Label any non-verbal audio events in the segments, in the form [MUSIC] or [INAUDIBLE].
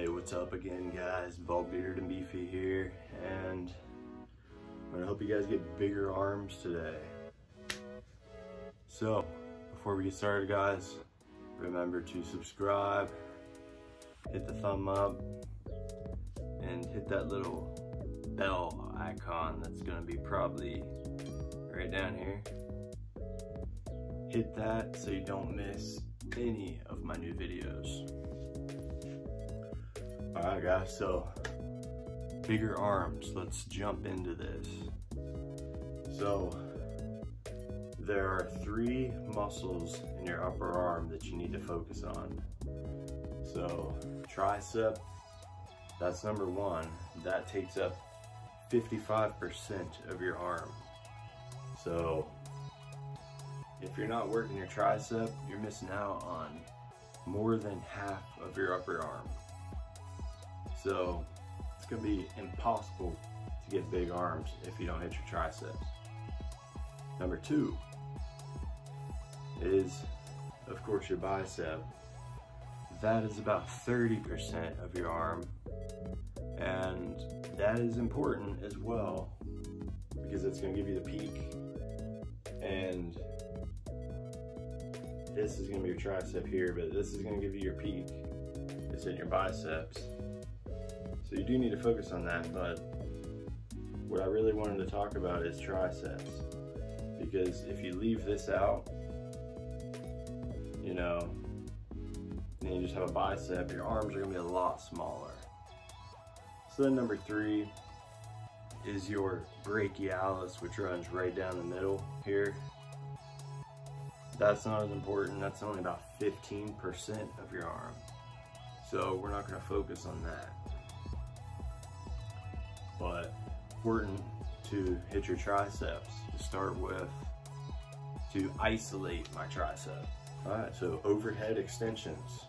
Hey, what's up again, guys? Bald Bearded and Beefy here, and I'm gonna help you guys get bigger arms today. So, before we get started, guys, remember to subscribe, hit the thumb up, and hit that little bell icon that's gonna be probably right down here. Hit that so you don't miss any of my new videos. All right, guys, so bigger arms. Let's jump into this. So there are three muscles in your upper arm that you need to focus on. So tricep, that's number one. That takes up 55% of your arm. So if you're not working your tricep, you're missing out on more than half of your upper arm. So it's gonna be impossible to get big arms if you don't hit your triceps. Number two is, of course, your bicep. That is about 30% of your arm. And that is important as well because it's gonna give you the peak. And this is gonna be your tricep here, but this is gonna give you your peak. It's in your biceps. So you do need to focus on that, but what I really wanted to talk about is triceps. Because if you leave this out, you know, and you just have a bicep, your arms are gonna be a lot smaller. So then number three is your brachialis, which runs right down the middle here. That's not as important. That's only about 15% of your arm. So we're not gonna focus on that but important to hit your triceps to start with to isolate my tricep. All right, so overhead extensions.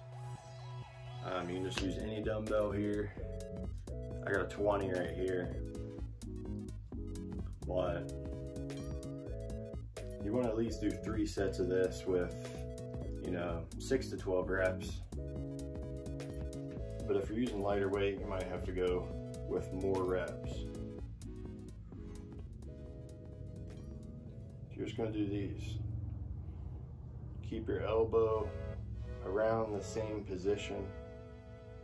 Um, you can just use any dumbbell here. I got a 20 right here, but you want to at least do three sets of this with, you know, six to 12 reps. But if you're using lighter weight, you might have to go with more reps. You're just gonna do these. Keep your elbow around the same position.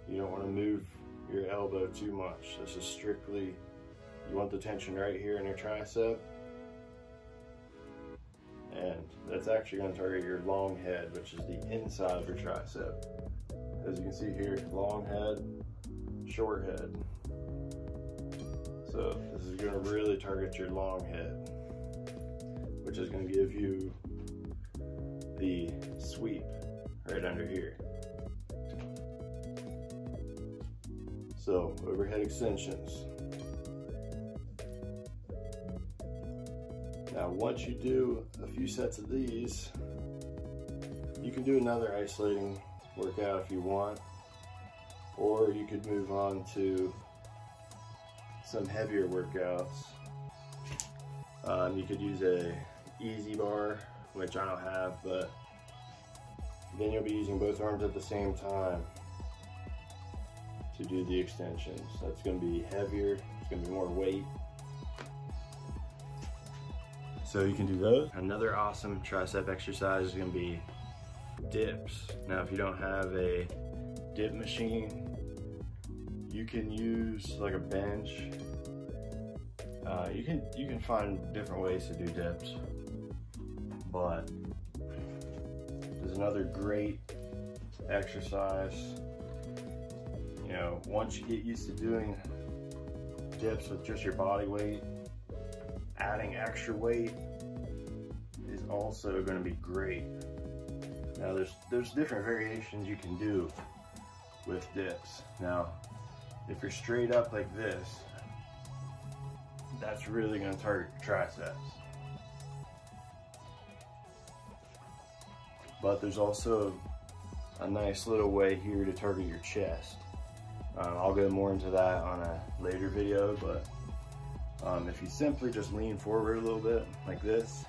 You don't wanna move your elbow too much. This is strictly, you want the tension right here in your tricep. And that's actually gonna target your long head, which is the inside of your tricep. As you can see here, long head, short head. So this is gonna really target your long head, which is gonna give you the sweep right under here. So overhead extensions. Now once you do a few sets of these, you can do another isolating workout if you want, or you could move on to some heavier workouts. Um, you could use a EZ bar, which I don't have, but then you'll be using both arms at the same time to do the extensions. That's gonna be heavier, it's gonna be more weight. So you can do those. Another awesome tricep exercise is gonna be dips. Now, if you don't have a dip machine, you can use like a bench. Uh, you can you can find different ways to do dips, but there's another great exercise. You know, once you get used to doing dips with just your body weight, adding extra weight is also going to be great. Now there's there's different variations you can do with dips. Now if you're straight up like this, that's really gonna target your triceps. But there's also a nice little way here to target your chest. Um, I'll go more into that on a later video, but um, if you simply just lean forward a little bit like this,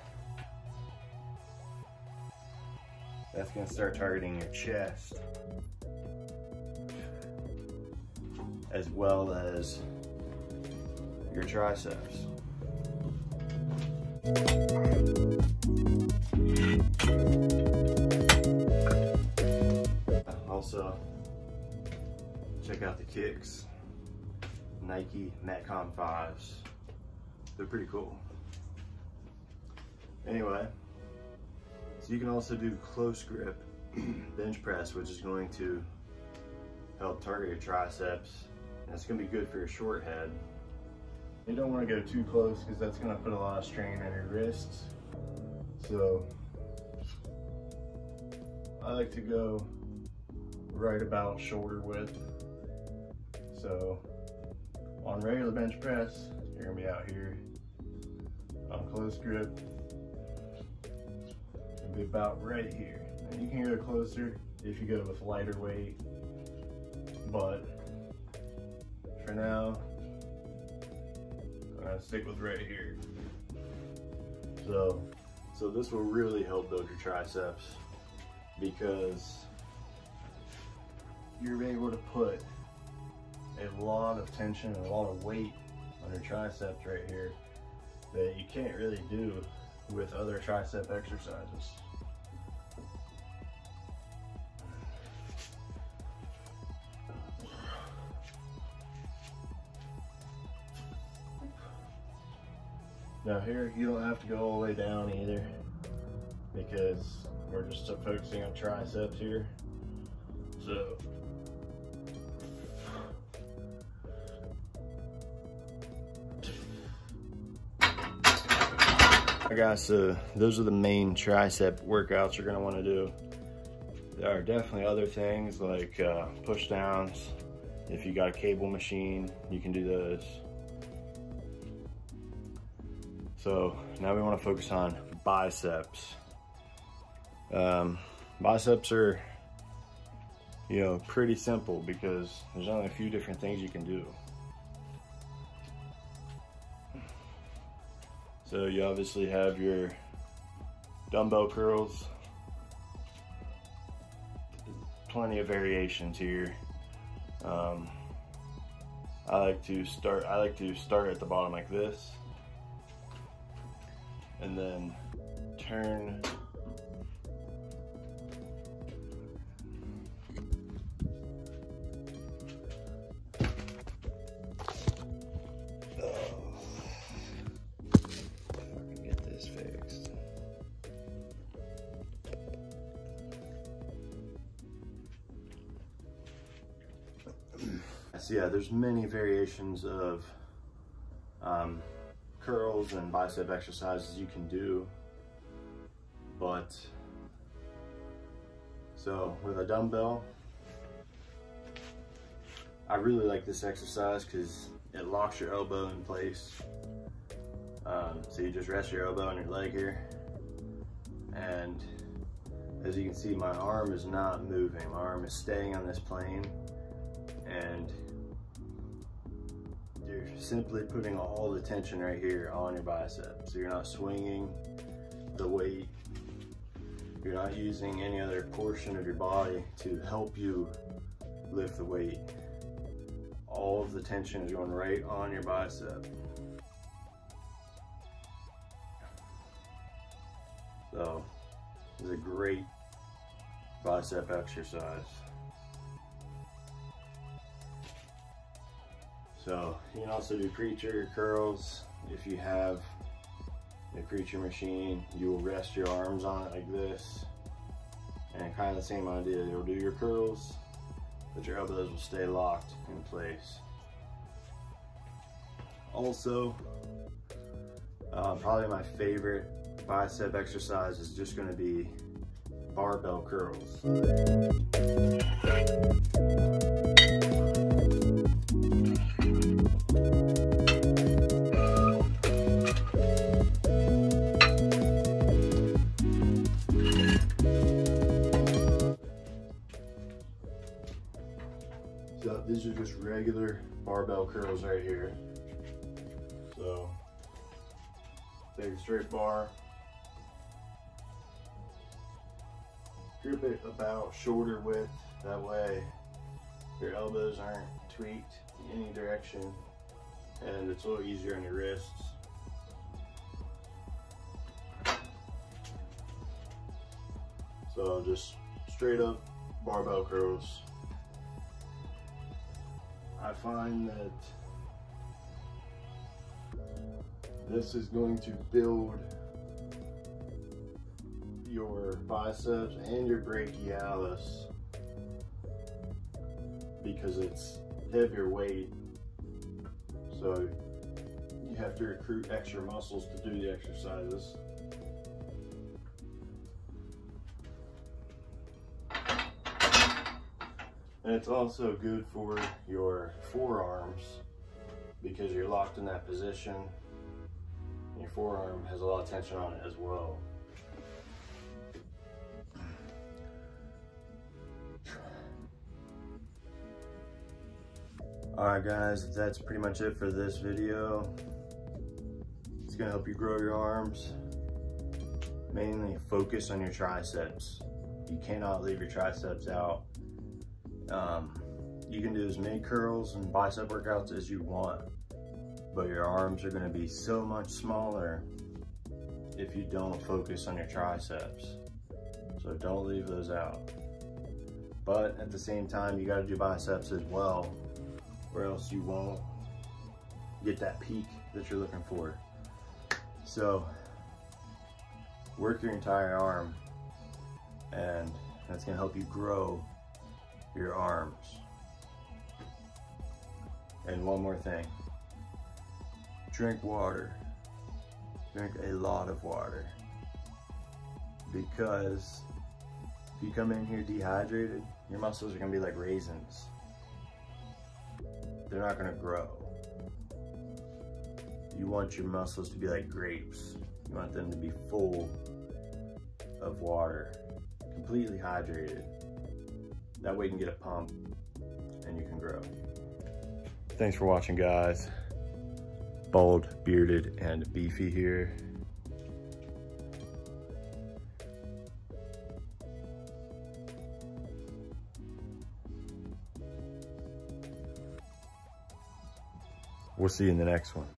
that's gonna start targeting your chest. As well as your triceps. Also, check out the kicks. Nike Metcon 5s. They're pretty cool. Anyway, so you can also do close grip [CLEARS THROAT] bench press, which is going to help target your triceps. It's gonna be good for your short head. You don't wanna go too close because that's gonna put a lot of strain on your wrists. So I like to go right about shoulder width. So on regular bench press, you're gonna be out here. On close grip, it'll be about right here. And you can go closer if you go with lighter weight, but for now, I'm gonna stick with right here. So, so this will really help build your triceps because you're able to put a lot of tension and a lot of weight on your triceps right here that you can't really do with other tricep exercises. Now here, you don't have to go all the way down either because we're just focusing on triceps here. So I got so those are the main tricep workouts you're gonna wanna do. There are definitely other things like uh, push downs. If you got a cable machine, you can do those. So now we wanna focus on biceps. Um, biceps are, you know, pretty simple because there's only a few different things you can do. So you obviously have your dumbbell curls. Plenty of variations here. Um, I like to start. I like to start at the bottom like this, and then turn get this fixed. So yeah, there's many variations of um, curls and bicep exercises you can do. But, so with a dumbbell, I really like this exercise because it locks your elbow in place. Um, so you just rest your elbow on your leg here. And as you can see, my arm is not moving. My arm is staying on this plane and simply putting all the tension right here on your bicep. So you're not swinging the weight. You're not using any other portion of your body to help you lift the weight. All of the tension is going right on your bicep. So, it's a great bicep exercise. So you can also do preacher curls. If you have a preacher machine, you will rest your arms on it like this. And kind of the same idea, you'll do your curls, but your elbows will stay locked in place. Also, uh, probably my favorite bicep exercise is just gonna be barbell curls. Regular barbell curls right here. So, take a straight bar, grip it about shoulder width, that way your elbows aren't tweaked in any direction and it's a little easier on your wrists. So just straight up barbell curls. I find that this is going to build your biceps and your brachialis because it's heavier weight. So you have to recruit extra muscles to do the exercises. And it's also good for your forearms because you're locked in that position. Your forearm has a lot of tension on it as well. Alright guys, that's pretty much it for this video. It's gonna help you grow your arms. Mainly focus on your triceps. You cannot leave your triceps out. Um, you can do as many curls and bicep workouts as you want, but your arms are gonna be so much smaller if you don't focus on your triceps. So don't leave those out. But at the same time, you gotta do biceps as well or else you won't get that peak that you're looking for. So work your entire arm and that's gonna help you grow your arms. And one more thing, drink water. Drink a lot of water because if you come in here dehydrated, your muscles are gonna be like raisins they're not gonna grow. You want your muscles to be like grapes. You want them to be full of water, completely hydrated. That way you can get a pump and you can grow. Thanks for watching guys. Bald, bearded, and beefy here. We'll see you in the next one.